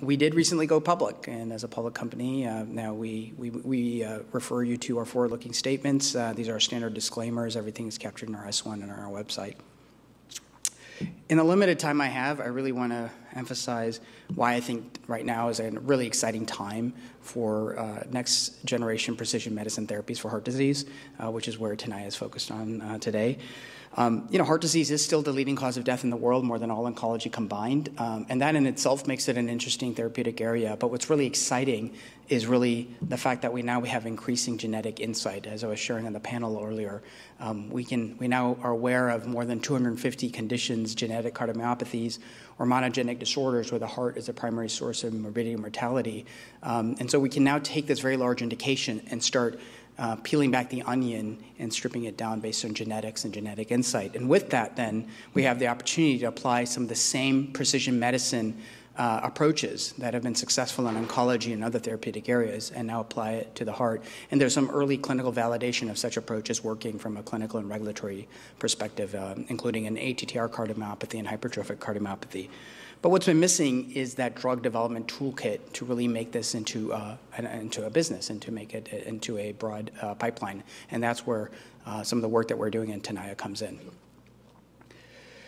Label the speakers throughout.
Speaker 1: we did recently go public, and as a public company, uh, now we, we, uh, refer you to our forward-looking statements. Uh, these are our standard disclaimers. Everything is captured in our S1 and our website. In the limited time I have, I really want to emphasize why I think right now is a really exciting time for next generation precision medicine therapies for heart disease, which is where Tenaya is focused on today. Um, you know, heart disease is still the leading cause of death in the world, more than all oncology combined, um, and that in itself makes it an interesting therapeutic area. But what's really exciting is really the fact that we now we have increasing genetic insight. As I was sharing on the panel earlier, um, we can we now are aware of more than 250 conditions, genetic cardiomyopathies, or monogenic disorders where the heart is a primary source of morbidity and mortality. Um, and so we can now take this very large indication and start uh, peeling back the onion and stripping it down based on genetics and genetic insight. And with that, then, we have the opportunity to apply some of the same precision medicine uh, approaches that have been successful in oncology and other therapeutic areas and now apply it to the heart. And there's some early clinical validation of such approaches working from a clinical and regulatory perspective, uh, including an ATTR cardiomyopathy and hypertrophic cardiomyopathy. But what's been missing is that drug development toolkit to really make this into, uh, an, into a business and to make it into a broad uh, pipeline. And that's where uh, some of the work that we're doing in Tenaya comes in.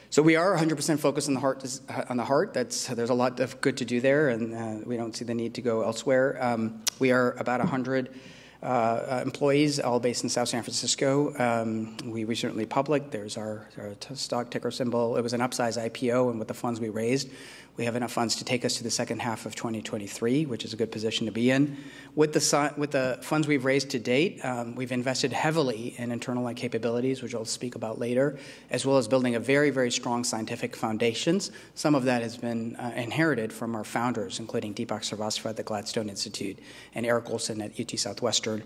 Speaker 1: So we are 100% focused on the heart. On the heart, that's there's a lot of good to do there, and uh, we don't see the need to go elsewhere. Um, we are about 100 uh, employees, all based in South San Francisco. Um, we recently public. There's our, our stock ticker symbol. It was an upsize IPO, and with the funds we raised, we have enough funds to take us to the second half of 2023, which is a good position to be in. With the, with the funds we've raised to date, um, we've invested heavily in internal capabilities, which I'll speak about later, as well as building a very, very strong scientific foundations. Some of that has been uh, inherited from our founders, including Deepak Srivastava at the Gladstone Institute and Eric Olson at UT Southwestern.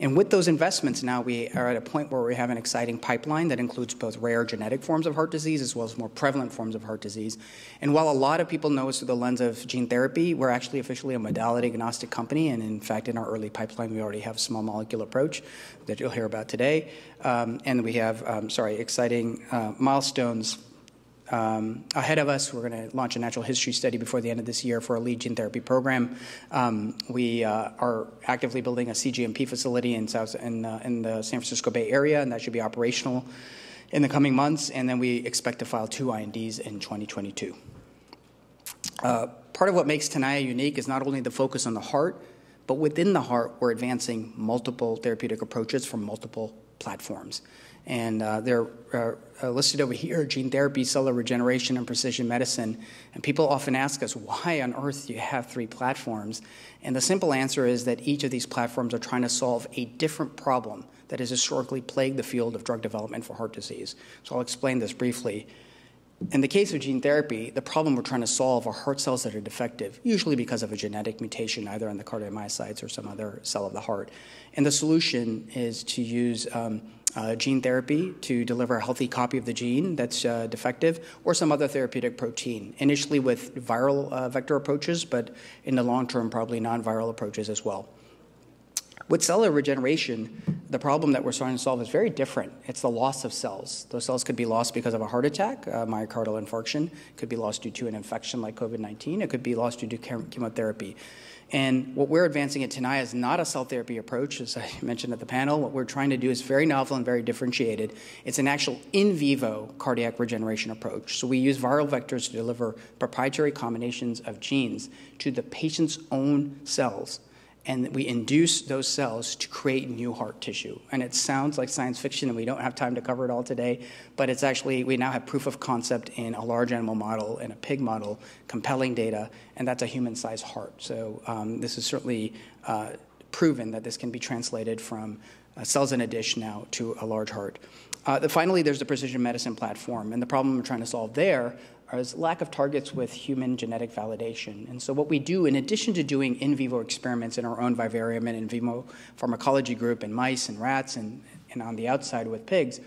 Speaker 1: And with those investments now, we are at a point where we have an exciting pipeline that includes both rare genetic forms of heart disease as well as more prevalent forms of heart disease. And while a lot of people know us through the lens of gene therapy, we're actually officially a modality agnostic company. And in fact, in our early pipeline, we already have a small molecule approach that you'll hear about today. Um, and we have, um, sorry, exciting uh, milestones um, ahead of us. We're going to launch a natural history study before the end of this year for our lead gene therapy program. Um, we uh, are actively building a CGMP facility in, South, in, uh, in the San Francisco Bay Area, and that should be operational in the coming months. And then we expect to file two INDs in 2022. Uh, part of what makes Tenaya unique is not only the focus on the heart, but within the heart, we're advancing multiple therapeutic approaches from multiple platforms and uh, they're uh, uh, listed over here gene therapy, cellular regeneration, and precision medicine. And people often ask us, why on earth do you have three platforms? And the simple answer is that each of these platforms are trying to solve a different problem that has historically plagued the field of drug development for heart disease. So I'll explain this briefly. In the case of gene therapy, the problem we're trying to solve are heart cells that are defective, usually because of a genetic mutation, either in the cardiomyocytes or some other cell of the heart. And the solution is to use um, uh, gene therapy to deliver a healthy copy of the gene that's uh, defective, or some other therapeutic protein, initially with viral uh, vector approaches, but in the long term, probably non viral approaches as well. With cellular regeneration, the problem that we're trying to solve is very different. It's the loss of cells. Those cells could be lost because of a heart attack, uh, myocardial infarction, could be lost due to an infection like COVID 19, it could be lost due to chemotherapy. And what we're advancing at Tenaya is not a cell therapy approach, as I mentioned at the panel. What we're trying to do is very novel and very differentiated. It's an actual in vivo cardiac regeneration approach. So we use viral vectors to deliver proprietary combinations of genes to the patient's own cells and we induce those cells to create new heart tissue. And it sounds like science fiction, and we don't have time to cover it all today, but it's actually, we now have proof of concept in a large animal model and a pig model, compelling data, and that's a human sized heart. So um, this is certainly uh, proven that this can be translated from uh, cells in a dish now to a large heart. Uh, finally, there's the precision medicine platform, and the problem we're trying to solve there is lack of targets with human genetic validation. And so, what we do, in addition to doing in vivo experiments in our own vivarium and in vivo pharmacology group in mice and rats and, and on the outside with pigs,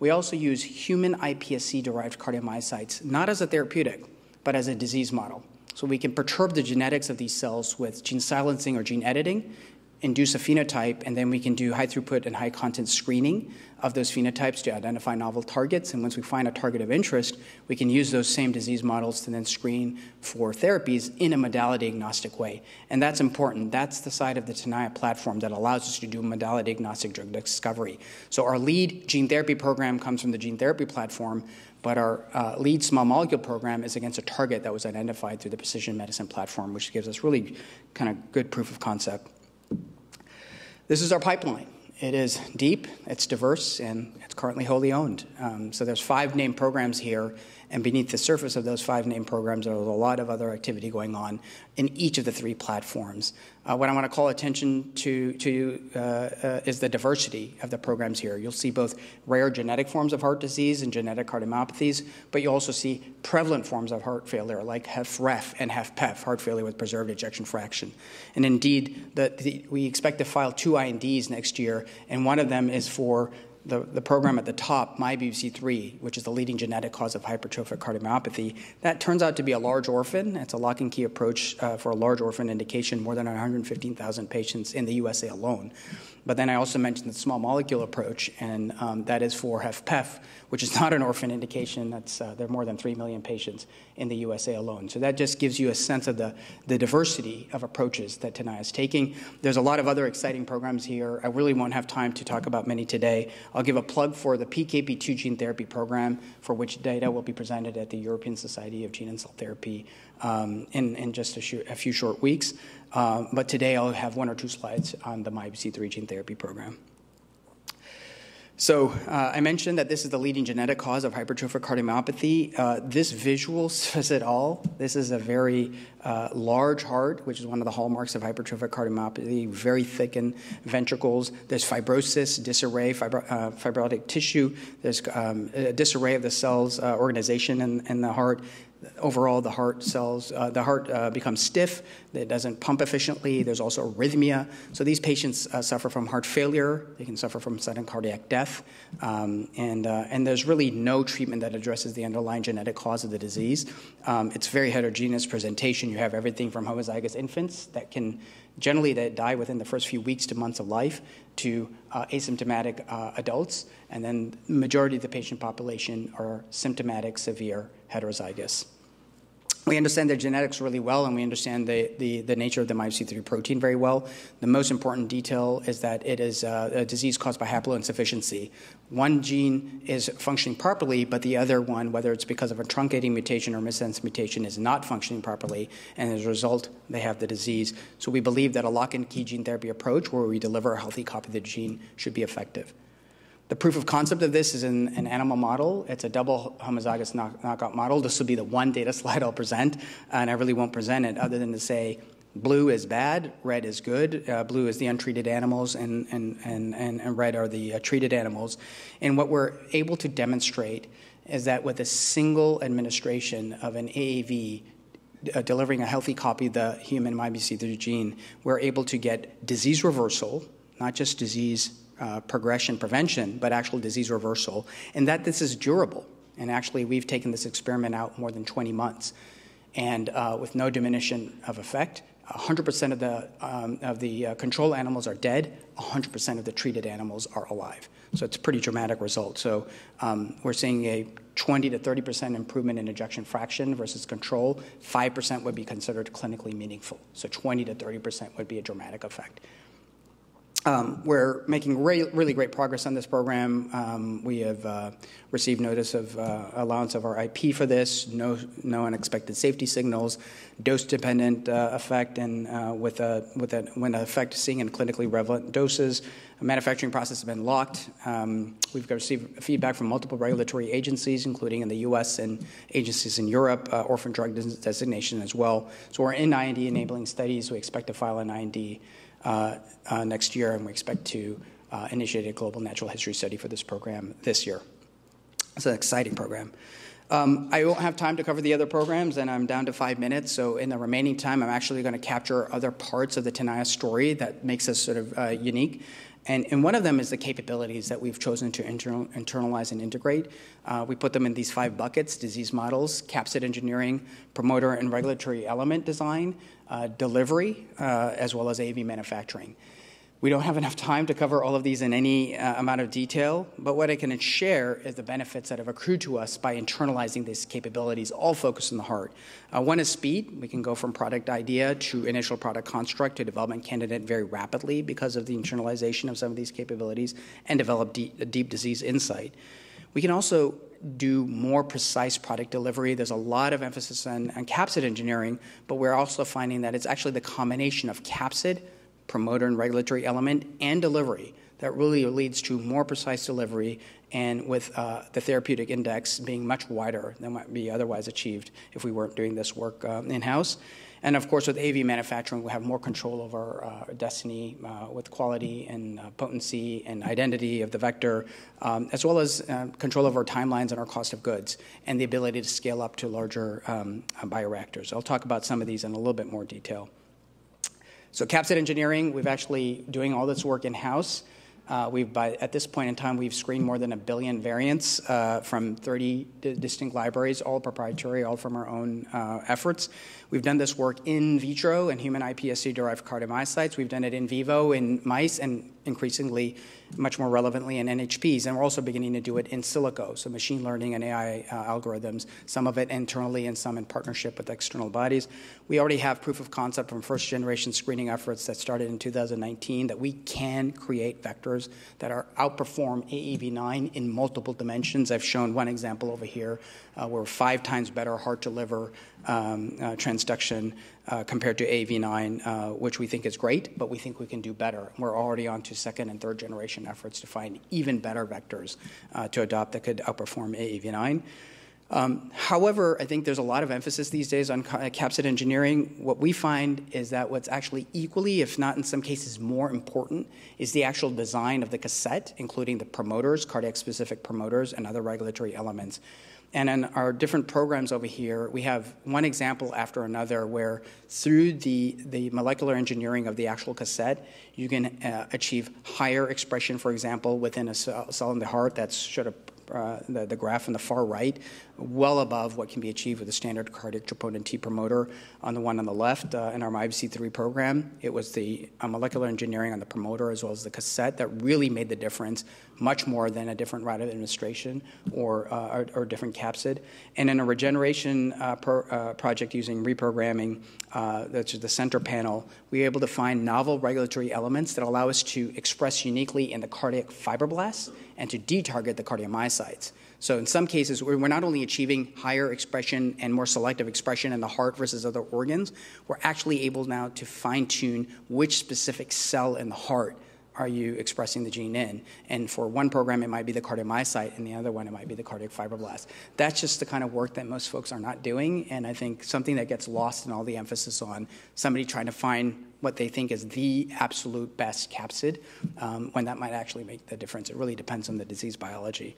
Speaker 1: we also use human iPSC derived cardiomyocytes, not as a therapeutic, but as a disease model. So, we can perturb the genetics of these cells with gene silencing or gene editing induce a phenotype, and then we can do high throughput and high content screening of those phenotypes to identify novel targets. And once we find a target of interest, we can use those same disease models to then screen for therapies in a modality agnostic way. And that's important. That's the side of the Tenaya platform that allows us to do modality agnostic drug discovery. So our lead gene therapy program comes from the gene therapy platform, but our uh, lead small molecule program is against a target that was identified through the precision medicine platform, which gives us really kind of good proof of concept. This is our pipeline. It is deep, it's diverse, and it's currently wholly owned. Um, so there's five named programs here, and beneath the surface of those five named programs, there's a lot of other activity going on in each of the three platforms. Uh, what I want to call attention to, to uh, uh, is the diversity of the programs here. You'll see both rare genetic forms of heart disease and genetic cardiomyopathies, but you also see prevalent forms of heart failure like HFrEF and HFpEF, heart failure with preserved ejection fraction. And indeed, the, the, we expect to file two INDs next year, and one of them is for the, the program at the top, MYBPC3, which is the leading genetic cause of hypertrophic cardiomyopathy, that turns out to be a large orphan. It's a lock and key approach uh, for a large orphan indication, more than 115,000 patients in the USA alone. But then I also mentioned the small molecule approach, and um, that is for HFpEF, which is not an orphan indication. That's, uh, there are more than 3 million patients in the USA alone. So that just gives you a sense of the, the diversity of approaches that Tenaya is taking. There's a lot of other exciting programs here. I really won't have time to talk about many today. I'll give a plug for the PKP2 gene therapy program, for which data will be presented at the European Society of Gene and Cell Therapy um, in, in just a, sh- a few short weeks. Um, but today I'll have one or two slides on the MYBPC3 gene therapy program. So uh, I mentioned that this is the leading genetic cause of hypertrophic cardiomyopathy. Uh, this visual says it all. This is a very uh, large heart, which is one of the hallmarks of hypertrophic cardiomyopathy, very thickened ventricles. There's fibrosis, disarray, fibro- uh, fibrotic tissue. There's um, disarray of the cells uh, organization in, in the heart overall the heart cells uh, the heart uh, becomes stiff it doesn't pump efficiently there's also arrhythmia. So these patients uh, suffer from heart failure they can suffer from sudden cardiac death um, and, uh, and there's really no treatment that addresses the underlying genetic cause of the disease. Um, it's very heterogeneous presentation. You have everything from homozygous infants that can generally they die within the first few weeks to months of life to uh, asymptomatic uh, adults and then the majority of the patient population are symptomatic severe heterozygous we understand their genetics really well, and we understand the, the, the nature of the MYBPC3 protein very well. The most important detail is that it is uh, a disease caused by haploinsufficiency. One gene is functioning properly, but the other one, whether it's because of a truncating mutation or missense mutation, is not functioning properly, and as a result, they have the disease. So we believe that a lock and key gene therapy approach, where we deliver a healthy copy of the gene, should be effective. The proof of concept of this is in an animal model. It's a double homozygous knock, knockout model. This will be the one data slide I'll present, and I really won't present it other than to say blue is bad, red is good. Uh, blue is the untreated animals, and, and, and, and, red are the uh, treated animals. And what we're able to demonstrate is that with a single administration of an AAV uh, delivering a healthy copy of the human MYBPC3 gene, we're able to get disease reversal, not just disease uh, progression prevention, but actual disease reversal, and that this is durable. And actually, we've taken this experiment out more than 20 months, and uh, with no diminution of effect. 100% of the, um, of the uh, control animals are dead, 100% of the treated animals are alive. So it's a pretty dramatic result. So um, we're seeing a 20 to 30% improvement in ejection fraction versus control. 5% would be considered clinically meaningful. So 20 to 30% would be a dramatic effect. Um, we're making re- really great progress on this program. Um, we have uh, received notice of uh, allowance of our IP for this, no, no unexpected safety signals, dose dependent uh, effect, and uh, with, a, with a, when effect seen in clinically relevant doses. A manufacturing process has been locked. Um, we've received feedback from multiple regulatory agencies, including in the US and agencies in Europe, uh, orphan drug designation as well. So we're in IND enabling studies. We expect to file an IND next year, and we expect to uh, initiate a global natural history study for this program this year. It's an exciting program. Um, I won't have time to cover the other programs, and I'm down to five minutes. So, in the remaining time, I'm actually going to capture other parts of the Tenaya story that makes us sort of uh, unique. And, and, one of them is the capabilities that we've chosen to internal, internalize and integrate. Uh, we put them in these five buckets disease models, capsid engineering, promoter and regulatory element design, uh, delivery, uh, as well as AV manufacturing. We don't have enough time to cover all of these in any uh, amount of detail, but what I can share is the benefits that have accrued to us by internalizing these capabilities, all focused on the heart. Uh, one is speed. We can go from product idea to initial product construct to development candidate very rapidly because of the internalization of some of these capabilities and develop deep, deep disease insight. We can also do more precise product delivery. There's a lot of emphasis on, on capsid engineering, but we're also finding that it's actually the combination of capsid promoter and regulatory element, and delivery that really leads to more precise delivery and with uh, the therapeutic index being much wider than might be otherwise achieved if we weren't doing this work uh, in-house. And of course, with AV manufacturing, we have more control over uh, destiny uh, with quality and uh, potency and identity of the vector, um, as well as uh, control over our timelines and our cost of goods, and the ability to scale up to larger um, bioreactors. I'll talk about some of these in a little bit more detail. So capsid engineering, we've actually doing all this work in-house. Uh, we've by at this point in time, we've screened more than a billion variants uh, from 30 distinct libraries, all proprietary, all from our own uh, efforts. We've done this work in vitro in human iPSC-derived cardiomyocytes. We've done it in vivo in mice, and increasingly much more relevantly in NHPs. And we're also beginning to do it in silico, so machine learning and AI uh, algorithms, some of it internally and some in partnership with external bodies. We already have proof of concept from first generation screening efforts that started in 2019 that we can create vectors that are outperform AAV9 in multiple dimensions. I've shown one example over here uh, where five times better heart to liver um, uh, transduction uh, compared to AV9, uh, which we think is great, but we think we can do better. We're already on to second and third generation efforts to find even better vectors uh, to adopt that could outperform AAV9. Um, however, I think there's a lot of emphasis these days on capsid engineering. What we find is that what's actually equally, if not in some cases more important, is the actual design of the cassette, including the promoters, cardiac specific promoters, and other regulatory elements. And in our different programs over here, we have one example after another where through the, the molecular engineering of the actual cassette, you can uh, achieve higher expression, for example, within a cell, cell in the heart that's sort of uh, the, the, graph on the far right, well above what can be achieved with a standard cardiac troponin T promoter. On the one on the left, uh, in our MyBC3 program, it was the uh, molecular engineering on the promoter as well as the cassette that really made the difference, much more than a different route of administration or, uh, or, or, different capsid. And in a regeneration uh, pro, project using reprogramming, that's the center panel, we were able to find novel regulatory elements that allow us to express uniquely in the cardiac fibroblasts and to detarget the cardiomyocytes. So in some cases, we're not only achieving higher expression and more selective expression in the heart versus other organs, we're actually able now to fine tune which specific cell in the heart are you expressing the gene in? And for one program, it might be the cardiomyocyte, and the other one, it might be the cardiac fibroblast. That's just the kind of work that most folks are not doing, and I think something that gets lost in all the emphasis on somebody trying to find what they think is the absolute best capsid, um, when that might actually make the difference. It really depends on the disease biology.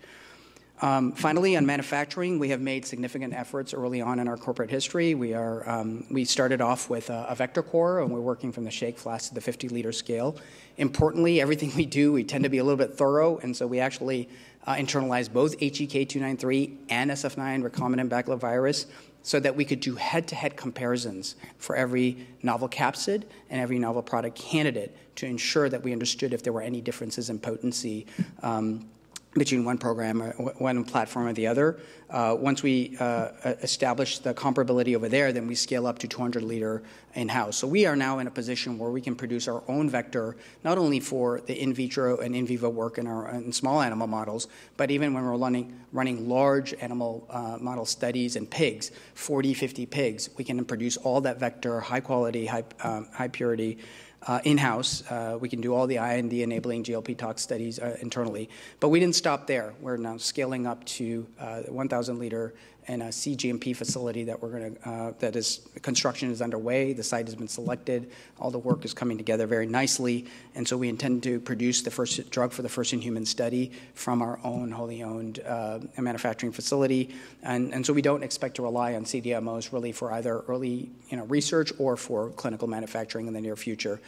Speaker 1: Um, finally, on manufacturing, we have made significant efforts early on in our corporate history. We, are, um, we started off with a, vector core, and we're working from the shake flask to the 50 liter scale. Importantly, everything we do, we tend to be a little bit thorough, and so we actually uh, internalize both HEK293 and SF9 recombinant baculovirus so that we could do head to head comparisons for every novel capsid and every novel product candidate to ensure that we understood if there were any differences in potency. Um, between one program, or one platform or the other. Uh, once we uh, establish the comparability over there, then we scale up to 200 liter in-house. So we are now in a position where we can produce our own vector, not only for the in vitro and in vivo work in our in small animal models, but even when we're running, running large animal uh, model studies in pigs, 40, 50 pigs, we can produce all that vector, high quality, high, um, high purity, uh, in-house. Uh, we can do all the IND enabling GLP tox studies uh, internally. But we didn't stop there. We're now scaling up to uh, 1,000 liter and a CGMP facility that we're going to uh, that is construction is underway. The site has been selected. All the work is coming together very nicely, and so we intend to produce the first drug for the first in human study from our own wholly owned uh, manufacturing facility, and and so we don't expect to rely on CDMOs really for either early you know research or for clinical manufacturing in the near future.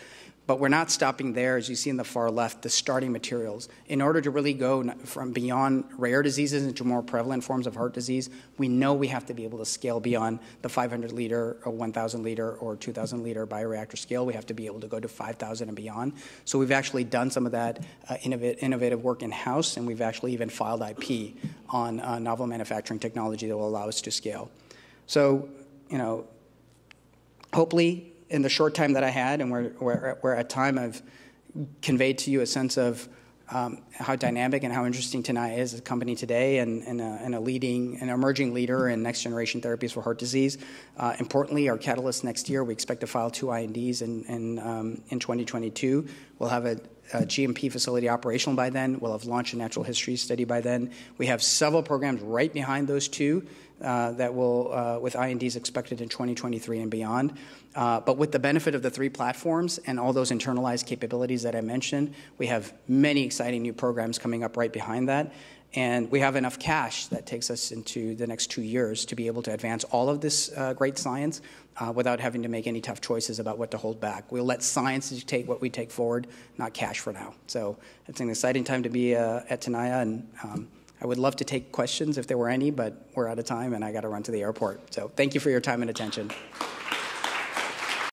Speaker 1: But we're not stopping there, as you see in the far left, the starting materials. In order to really go from beyond rare diseases into more prevalent forms of heart disease, we know we have to be able to scale beyond the 500 liter or 1,000 liter or 2,000 liter bioreactor scale. We have to be able to go to 5,000 and beyond. So we've actually done some of that uh, innovative work in house, and we've actually even filed IP on uh, novel manufacturing technology that will allow us to scale. So, you know, hopefully in the short time that I had, and where at time I've conveyed to you a sense of um, how dynamic and how interesting Tenaya is as a company today and, and, a, and, a, leading, an emerging leader in next generation therapies for heart disease. Uh, importantly, our catalyst next year, we expect to file two INDs in, in, um, in 2022. We'll have a, a, GMP facility operational by then. We'll have launched a natural history study by then. We have several programs right behind those two that will, uh, with INDs expected in 2023 and beyond. Uh, but with the benefit of the three platforms and all those internalized capabilities that I mentioned, we have many exciting new programs coming up right behind that. And we have enough cash that takes us into the next two years to be able to advance all of this uh, great science uh, without having to make any tough choices about what to hold back. We'll let science dictate what we take forward, not cash for now. So it's an exciting time to be uh, at Tenaya, and um, I would love to take questions if there were any, but we're out of time and I got to run to the airport. So thank you for your time and attention.